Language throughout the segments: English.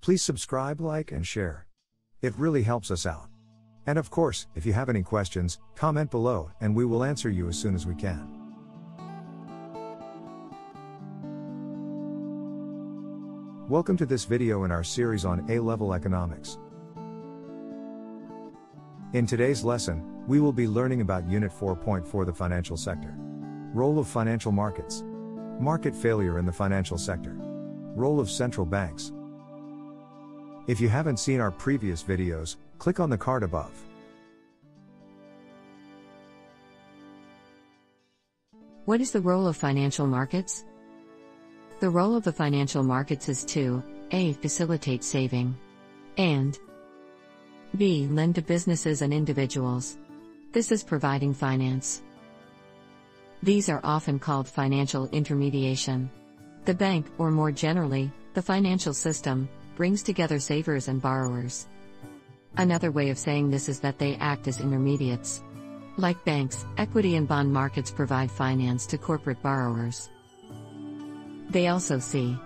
Please subscribe, like, and share. It really helps us out. And of course, if you have any questions, comment below and we will answer you as soon as we can. Welcome to this video in our series on A-level economics. In today's lesson, we will be learning about Unit 4.4 the financial sector. Role of financial markets. Market failure in the financial sector. Role of central banks. If you haven't seen our previous videos, click on the card above. What is the role of financial markets? The role of the financial markets is to a. facilitate saving and b. lend to businesses and individuals. This is providing finance. These are often called financial intermediation. The bank, or more generally, the financial system, brings together savers and borrowers. Another way of saying this is that they act as intermediates. Like banks, equity and bond markets provide finance to corporate borrowers. They also see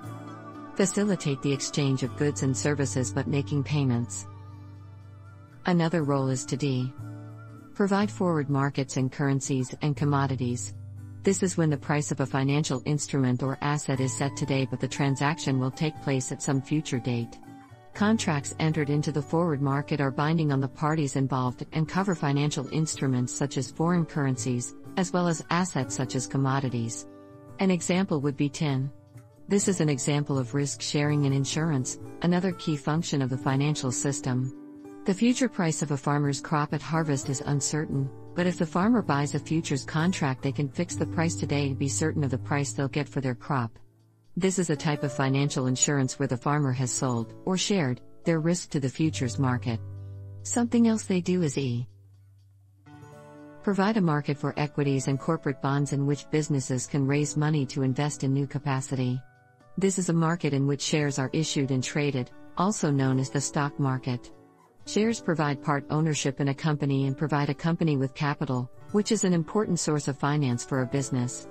facilitate the exchange of goods and services but making payments. Another role is to D. Provide forward markets in currencies and commodities. This is when the price of a financial instrument or asset is set today but the transaction will take place at some future date. Contracts entered into the forward market are binding on the parties involved and cover financial instruments such as foreign currencies, as well as assets such as commodities. An example would be tin. This is an example of risk sharing and insurance, another key function of the financial system. The future price of a farmer's crop at harvest is uncertain, but if the farmer buys a futures contract, they can fix the price today and be certain of the price they'll get for their crop. This is a type of financial insurance where the farmer has sold, or shared, their risk to the futures market. Something else they do is E. Provide a market for equities and corporate bonds in which businesses can raise money to invest in new capacity. This is a market in which shares are issued and traded, also known as the stock market. Shares provide part ownership in a company and provide a company with capital, which is an important source of finance for a business.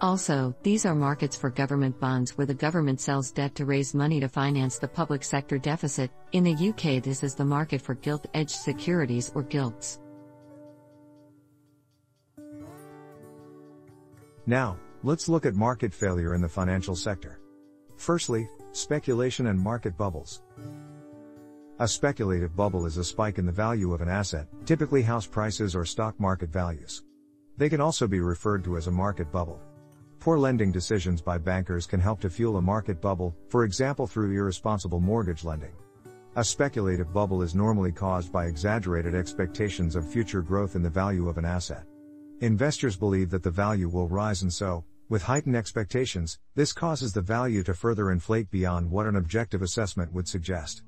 Also, these are markets for government bonds where the government sells debt to raise money to finance the public sector deficit. In the UK, this is the market for gilt edged securities or gilts. Now, let's look at market failure in the financial sector. Firstly, speculation and market bubbles. A speculative bubble is a spike in the value of an asset, typically house prices or stock market values. They can also be referred to as a market bubble. Poor lending decisions by bankers can help to fuel a market bubble, for example through irresponsible mortgage lending. A speculative bubble is normally caused by exaggerated expectations of future growth in the value of an asset. Investors believe that the value will rise and so, with heightened expectations, this causes the value to further inflate beyond what an objective assessment would suggest.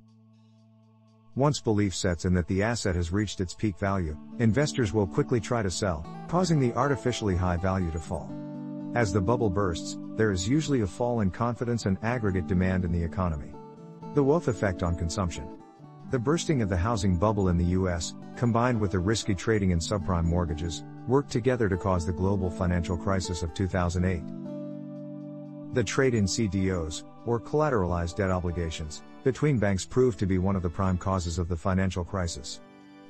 Once belief sets in that the asset has reached its peak value, investors will quickly try to sell, causing the artificially high value to fall. As the bubble bursts, there is usually a fall in confidence and aggregate demand in the economy. The wealth effect on consumption. The bursting of the housing bubble in the US, combined with the risky trading in subprime mortgages, worked together to cause the global financial crisis of 2008. The trade in CDOs, or collateralized debt obligations, between banks proved to be one of the prime causes of the financial crisis.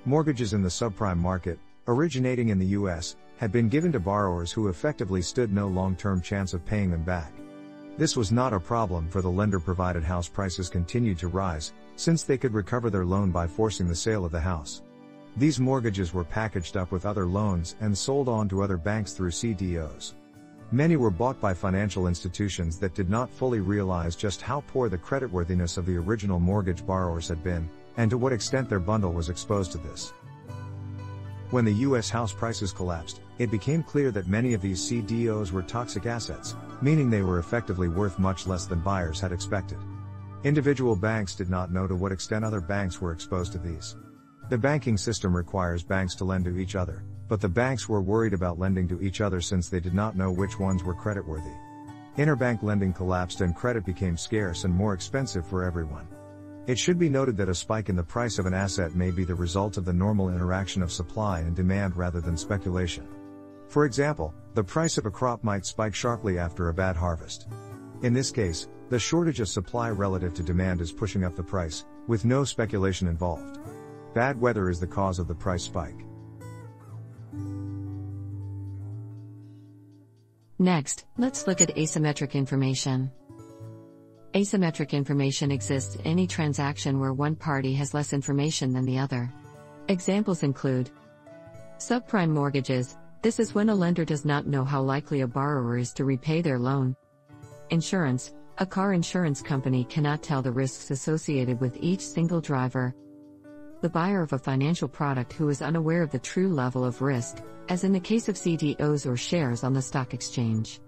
Mortgages in the subprime market, originating in the US, had been given to borrowers who effectively stood no long term chance of paying them back. This was not a problem for the lender provided house prices continued to rise, since they could recover their loan by forcing the sale of the house. These mortgages were packaged up with other loans and sold on to other banks through CDOs. Many were bought by financial institutions that did not fully realize just how poor the creditworthiness of the original mortgage borrowers had been, and to what extent their bundle was exposed to this. When the US house prices collapsed, it became clear that many of these CDOs were toxic assets, meaning they were effectively worth much less than buyers had expected. Individual banks did not know to what extent other banks were exposed to these. The banking system requires banks to lend to each other, but the banks were worried about lending to each other since they did not know which ones were creditworthy. Interbank lending collapsed and credit became scarce and more expensive for everyone. It should be noted that a spike in the price of an asset may be the result of the normal interaction of supply and demand rather than speculation. For example, the price of a crop might spike sharply after a bad harvest. In this case, the shortage of supply relative to demand is pushing up the price, with no speculation involved. Bad weather is the cause of the price spike. Next, let's look at asymmetric information. Asymmetric information exists in any transaction where one party has less information than the other. Examples include subprime mortgages. This is when a lender does not know how likely a borrower is to repay their loan. Insurance. A car insurance company cannot tell the risks associated with each single driver. The buyer of a financial product who is unaware of the true level of risk, as in the case of CDOs or shares on the stock exchange.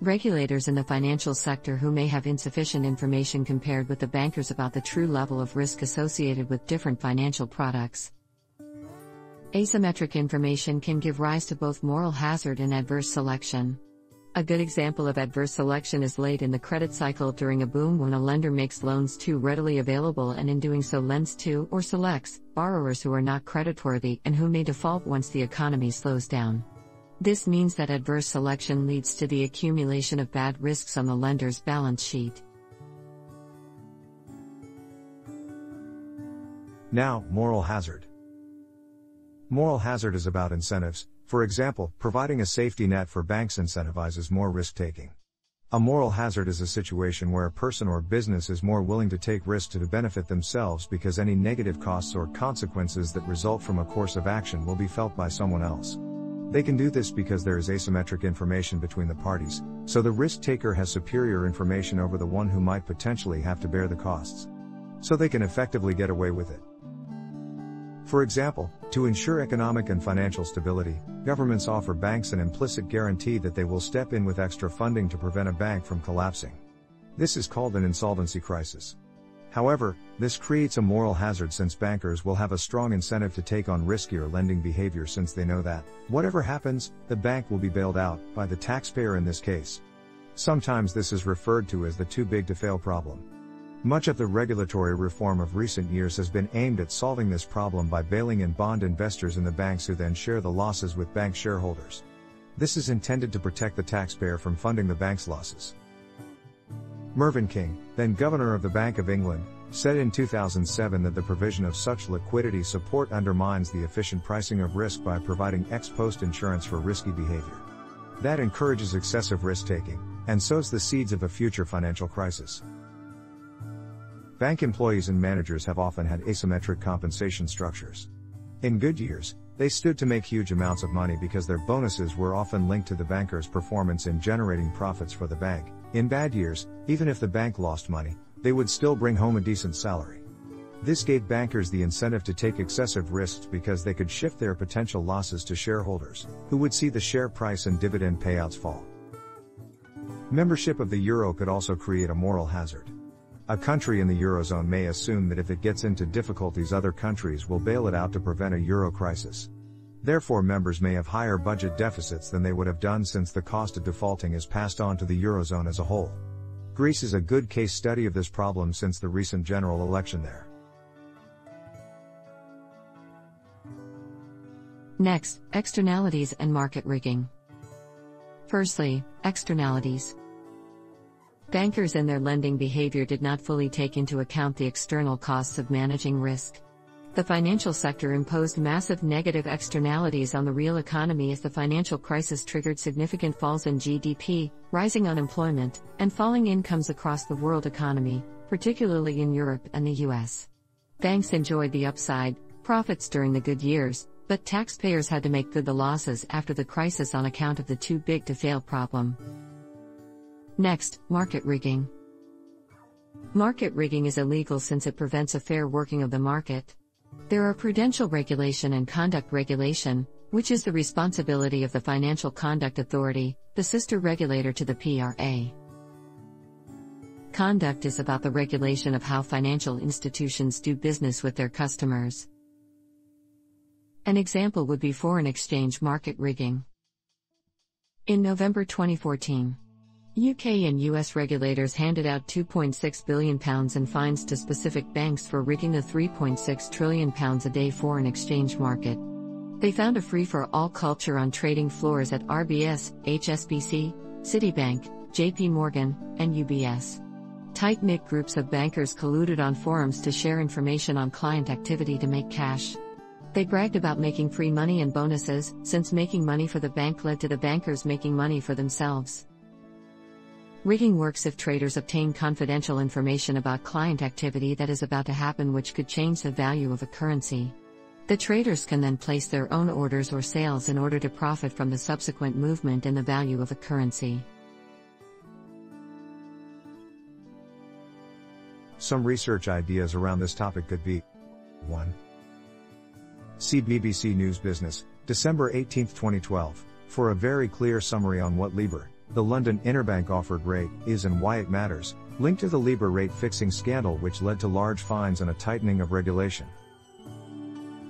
Regulators in the financial sector who may have insufficient information compared with the bankers about the true level of risk associated with different financial products. Asymmetric information can give rise to both moral hazard and adverse selection. A good example of adverse selection is late in the credit cycle during a boom when a lender makes loans too readily available and in doing so lends to or selects borrowers who are not creditworthy and who may default once the economy slows down. This means that adverse selection leads to the accumulation of bad risks on the lender's balance sheet. Now, moral hazard. Moral hazard is about incentives, for example, providing a safety net for banks incentivizes more risk taking. A moral hazard is a situation where a person or business is more willing to take risk to benefit themselves because any negative costs or consequences that result from a course of action will be felt by someone else. They can do this because there is asymmetric information between the parties, so the risk taker has superior information over the one who might potentially have to bear the costs. So they can effectively get away with it. For example, to ensure economic and financial stability, governments offer banks an implicit guarantee that they will step in with extra funding to prevent a bank from collapsing. This is called an insolvency crisis. However, this creates a moral hazard since bankers will have a strong incentive to take on riskier lending behavior since they know that, whatever happens, the bank will be bailed out, by the taxpayer in this case. Sometimes this is referred to as the too big to fail problem. Much of the regulatory reform of recent years has been aimed at solving this problem by bailing in bond investors in the banks who then share the losses with bank shareholders. This is intended to protect the taxpayer from funding the bank's losses. Mervyn King, then Governor of the Bank of England, said in 2007 that the provision of such liquidity support undermines the efficient pricing of risk by providing ex post insurance for risky behavior. That encourages excessive risk taking, and sows the seeds of a future financial crisis. Bank employees and managers have often had asymmetric compensation structures. In good years, they stood to make huge amounts of money because their bonuses were often linked to the banker's performance in generating profits for the bank, in bad years, even if the bank lost money, they would still bring home a decent salary. This gave bankers the incentive to take excessive risks because they could shift their potential losses to shareholders, who would see the share price and dividend payouts fall. Membership of the euro could also create a moral hazard. A country in the eurozone may assume that if it gets into difficulties, other countries will bail it out to prevent a euro crisis. Therefore, members may have higher budget deficits than they would have done since the cost of defaulting is passed on to the Eurozone as a whole. Greece is a good case study of this problem since the recent general election there. Next, externalities and market rigging. Firstly, externalities. Bankers and their lending behavior did not fully take into account the external costs of managing risk. The financial sector imposed massive negative externalities on the real economy as the financial crisis triggered significant falls in GDP, rising unemployment, and falling incomes across the world economy, particularly in Europe and the US. Banks enjoyed the upside, profits during the good years, but taxpayers had to make good the losses after the crisis on account of the too big to fail problem. Next, market rigging. Market rigging is illegal since it prevents a fair working of the market. There are prudential regulation and conduct regulation, which is the responsibility of the Financial Conduct Authority, the sister regulator to the PRA. Conduct is about the regulation of how financial institutions do business with their customers. An example would be foreign exchange market rigging. In November 2014, UK and US regulators handed out £2.6 billion in fines to specific banks for rigging the £3.6 trillion a day foreign exchange market. They found a free for all culture on trading floors at RBS, HSBC, Citibank, JP Morgan, and UBS. Tight knit groups of bankers colluded on forums to share information on client activity to make cash. They bragged about making free money and bonuses, since making money for the bank led to the bankers making money for themselves. Rigging works if traders obtain confidential information about client activity that is about to happen, which could change the value of a currency. The traders can then place their own orders or sales in order to profit from the subsequent movement in the value of a currency. Some research ideas around this topic could be 1. See BBC News Business, December 18, 2012, for a very clear summary on what LIBOR, the London Interbank Offered Rate, is and why it matters, linked to the LIBOR rate fixing scandal which led to large fines and a tightening of regulation.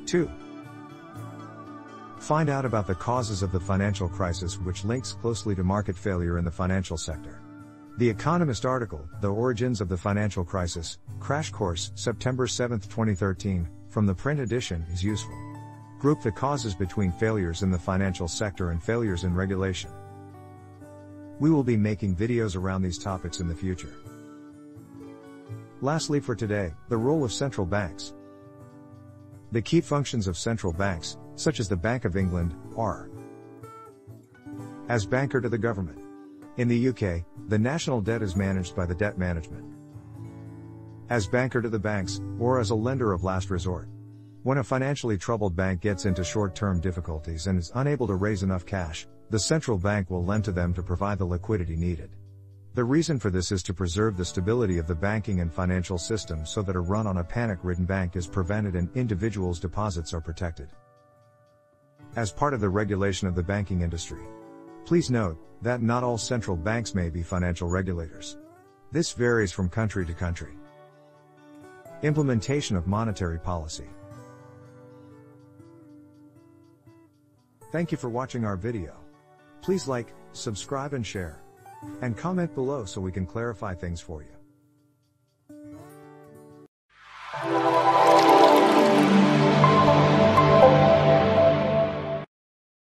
2. Find out about the causes of the financial crisis which links closely to market failure in the financial sector. The Economist article, The Origins of the Financial Crisis, Crash Course, September 7, 2013, from the print edition is useful. Group the causes between failures in the financial sector and failures in regulation. We will be making videos around these topics in the future. Lastly for today, the role of central banks. The key functions of central banks, such as the Bank of England, are as banker to the government. In the UK, the national debt is managed by the debt management as banker to the banks, or as a lender of last resort. When a financially troubled bank gets into short term difficulties and is unable to raise enough cash, the central bank will lend to them to provide the liquidity needed. The reason for this is to preserve the stability of the banking and financial system so that a run on a panic ridden bank is prevented and individuals' deposits are protected. As part of the regulation of the banking industry, please note that not all central banks may be financial regulators. This varies from country to country. Implementation of monetary policy. Thank you for watching our video. Please like, subscribe and share. And comment below so we can clarify things for you.